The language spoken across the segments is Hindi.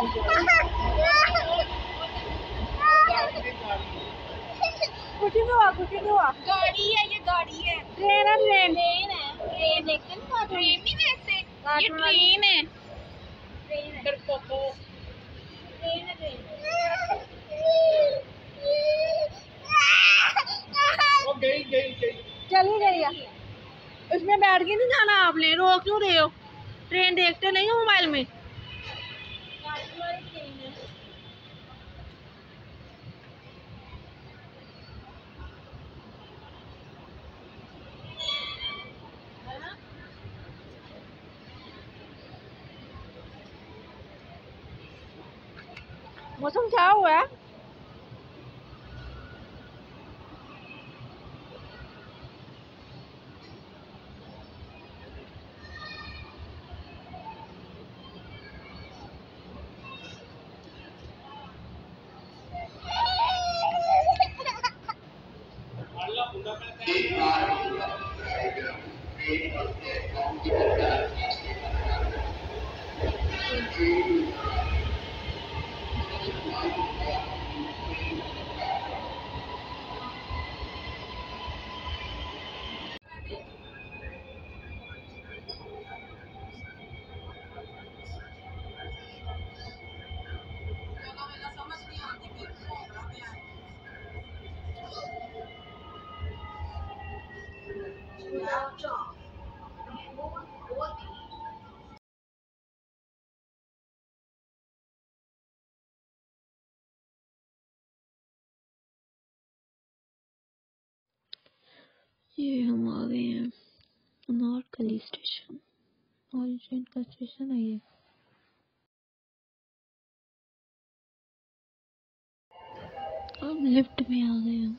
हुआ हुआ गाड़ी है ये गाड़ी है। ट्रेन है ट्रेन. ट्रेन है ट्रेन देखते हैं ट्रेन नहीं देखते ये ट्रेन है। ट्रेन है. ट्रेन है ट्रेन. वो गई गई गई। चली गई है. उसमें बैठ के नहीं जाना आपने? रो क्यों रहे हो? ट्रेन देखते नहीं हो मोबाइल में? मौसम क्या हुआ है ये हम आ गए हैं अनारकली स्टेशन। और ट्रेन का स्टेशन है ये। अब लिफ्ट में आ गए हम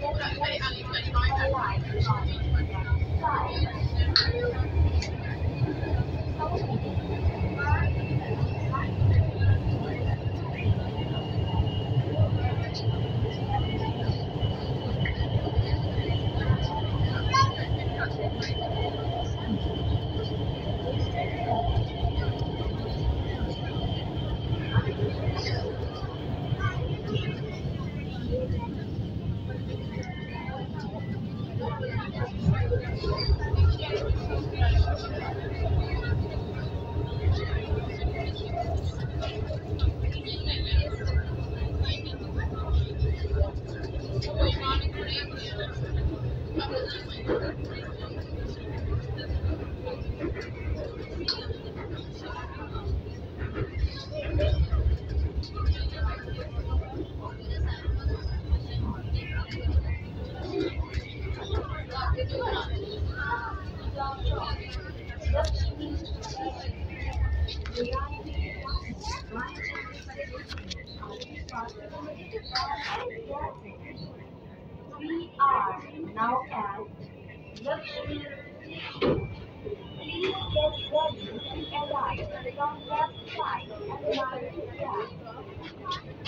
Thank you. Thank you. We are now at Lakshmi. Please get ready to arrive from left side and right track.